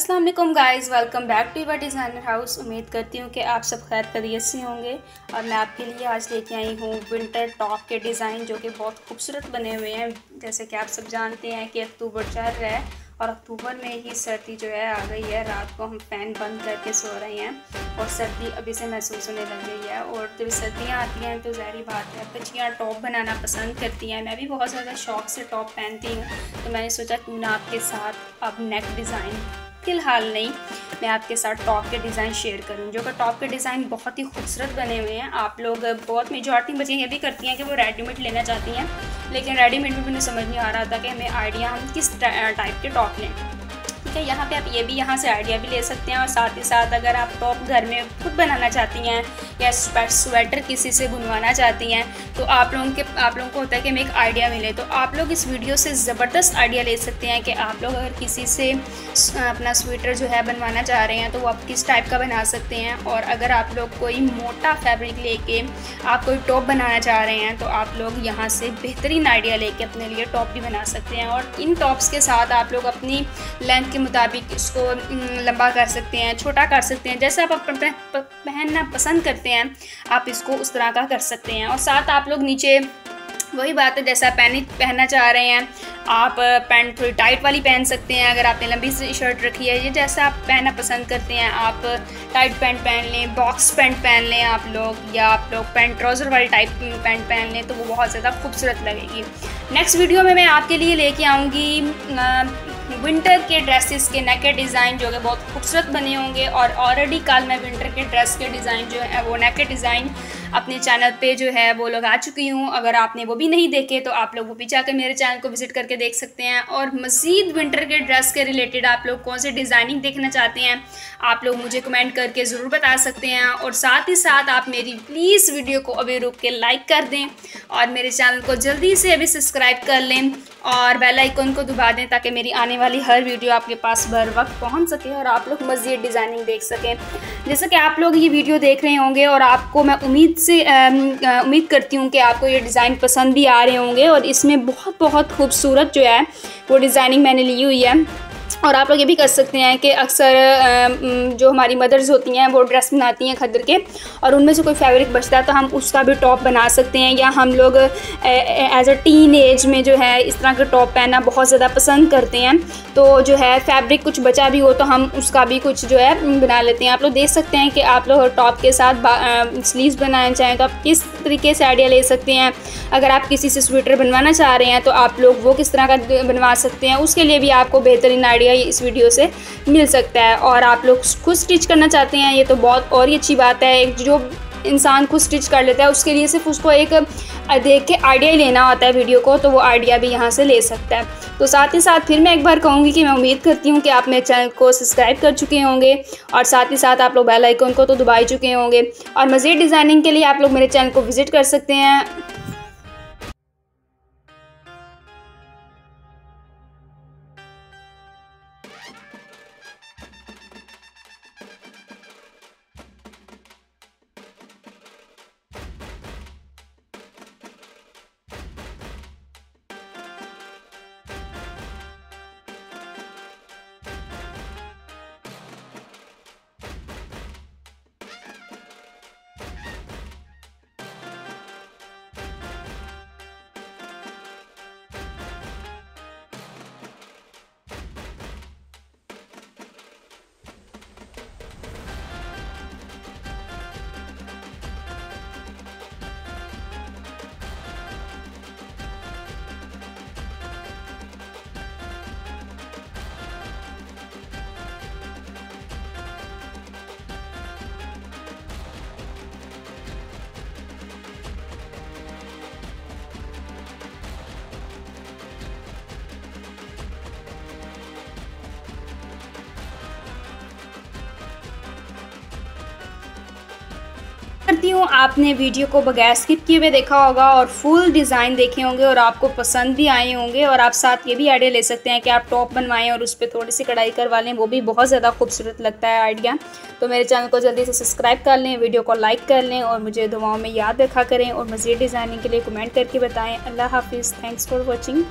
अस्सलाम वालेकुम guys welcome back to your designer house उम्मीद करती हूँ कि आप सब खैर खरीत से होंगे और मैं आपके लिए आज लेके आई हूँ विंटर टॉप के डिज़ाइन जो कि बहुत खूबसूरत बने हुए हैं। जैसे कि आप सब जानते हैं कि अक्टूबर चल रहा है और अक्टूबर में ही सर्दी जो है आ गई है। रात को हम फ़ैन बंद करके सो रहे हैं और सर्दी अभी से महसूस होने लग गई है और जब तो सर्दियाँ आती हैं तो ज़ाहरी बात है, बच्चियाँ टॉप बनाना पसंद करती हैं। मैं भी बहुत ज़्यादा शौक से टॉप पहनती हूँ। तो मैंने सोचा क्यों ना आपके साथ अब नेक डिज़ाइन फ़िलहाल नहीं, मैं आपके साथ टॉप के डिज़ाइन शेयर करूँ जो कि टॉप के डिज़ाइन बहुत ही खूबसूरत बने हुए हैं। आप लोग बहुत मेजॉरिटी बच्चे ये भी करती हैं कि वो रेडीमेड लेना चाहती हैं, लेकिन रेडीमेड में मुझे समझ नहीं आ रहा था कि हमें आइडिया हम किस टाइप के टॉप लें। ठीक है, यहाँ पे आप ये भी यहाँ से आइडिया भी ले सकते हैं और साथ ही साथ अगर आप टॉप घर में खुद बनाना चाहती हैं या स्वेटर किसी से बुनवाना चाहती हैं तो आप लोगों के आप लोगों को होता है कि हमें एक आइडिया मिले। तो आप लोग इस वीडियो से ज़बरदस्त आइडिया ले सकते हैं कि आप लोग अगर किसी से अपना स्वेटर जो है बनवाना चाह रहे हैं तो वो आप किस टाइप का बना सकते हैं। और अगर आप लोग कोई मोटा फैब्रिक लेके आप कोई टॉप बनाना चाह रहे हैं तो आप लोग यहाँ से बेहतरीन आइडिया लेके अपने लिए टॉप भी बना सकते हैं। और इन टॉप्स के साथ आप लोग अपनी लेंथ के मुताबिक इसको लंबा कर सकते हैं, छोटा कर सकते हैं। जैसा आप पहनना पसंद करते हैं, आप इसको उस तरह का कर सकते हैं। और साथ आप लोग नीचे, वही बात है, जैसा पहन, पहनना चाह रहे हैं, आप पैंट थोड़ी टाइट वाली पहन सकते हैं, अगर आपने लंबी शर्ट रखी है। ये जैसा आप पहनना पसंद करते हैं, आप टाइट पैंट पहन लें, बॉक्स पैंट पहन लें आप लोग, या आप लोग पैंट, ट्राउज़र वाली टाइप पैंट पहन लें तो वो बहुत ज़्यादा खूबसूरत लगेगी। नेक्स्ट वीडियो में मैं आपके लिए लेके आऊँगी विंटर के ड्रेसेस के नेक के डिज़ाइन जो है बहुत खूबसूरत बने होंगे और ऑलरेडी कल मैं विंटर के ड्रेस के डिज़ाइन जो है, वो नेक के डिज़ाइन अपने चैनल पे जो है वो लोग आ चुकी हूँ। अगर आपने वो भी नहीं देखे तो आप लोग वो भी जाकर मेरे चैनल को विज़िट करके देख सकते हैं। और मज़ीद विंटर के ड्रेस के रिलेटेड आप लोग कौन से डिज़ाइनिंग देखना चाहते हैं, आप लोग मुझे कमेंट करके ज़रूर बता सकते हैं। और साथ ही साथ आप मेरी प्लीज़ वीडियो को अभी रुक के लाइक कर दें और मेरे चैनल को जल्दी से अभी सब्सक्राइब कर लें और बेल आइकन को दबा दें ताकि मेरी आने वाली हर वीडियो आपके पास बर वक्त पहुँच सके और आप लोग मज़ीद डिज़ाइनिंग देख सकें। जैसे कि आप लोग ये वीडियो देख रहे होंगे और आपको मैं उम्मीद से उम्मीद करती हूँ कि आपको ये डिज़ाइन पसंद भी आ रहे होंगे और इसमें बहुत बहुत खूबसूरत जो है, वो डिज़ाइनिंग मैंने ली हुई है। और आप लोग ये भी कर सकते हैं कि अक्सर जो हमारी मदर्स होती हैं, वो ड्रेस बनाती हैं खदर के और उनमें से कोई फैब्रिक बचता है तो हम उसका भी टॉप बना सकते हैं या हम लोग एज अ टीन एज में जो है इस तरह का टॉप पहनना बहुत ज़्यादा पसंद करते हैं। तो जो है फैब्रिक कुछ बचा भी हो तो हम उसका भी कुछ जो है बना लेते हैं। आप लोग देख सकते हैं कि आप लोग टॉप के साथ स्लीव्स बनाना चाहें तो आप किस तरीके से आइडिया ले सकते हैं। अगर आप किसी से स्वेटर बनवाना चाह रहे हैं तो आप लोग वो किस तरह का बनवा सकते हैं, उसके लिए भी आपको बेहतरीन आइडिया आइडिया इस वीडियो से मिल सकता है। और आप लोग खुद स्टिच करना चाहते हैं, ये तो बहुत और ही अच्छी बात है। जो इंसान खुद स्टिच कर लेता है, उसके लिए सिर्फ़ उसको एक देख के आइडिया ही लेना होता है वीडियो को तो वो आइडिया भी यहाँ से ले सकता है। तो साथ ही साथ फिर मैं एक बार कहूँगी कि मैं उम्मीद करती हूँ कि आप मेरे चैनल को सब्सक्राइब कर चुके होंगे, और साथ ही साथ आप लोग बेल आइकन को तो दबाई चुके होंगे। और मज़ीद डिज़ाइनिंग के लिए आप लोग मेरे चैनल को विज़िट कर सकते हैं। करती हूँ। आपने वीडियो को बगैर स्किप किए हुए देखा होगा और फुल डिज़ाइन देखे होंगे और आपको पसंद भी आए होंगे और आप साथ ये भी आइडिया ले सकते हैं कि आप टॉप बनवाएँ और उस पर थोड़ी सी कढ़ाई करवा लें। वो भी बहुत ज़्यादा खूबसूरत लगता है आइडिया। तो मेरे चैनल को जल्दी से सब्सक्राइब कर लें, वीडियो को लाइक कर लें और मुझे दुआओं में याद रखा करें और मज़ीद डिज़ाइनिंग के लिए कमेंट करके बताएँ। अल्लाह हाफिज़। Thanks for watching.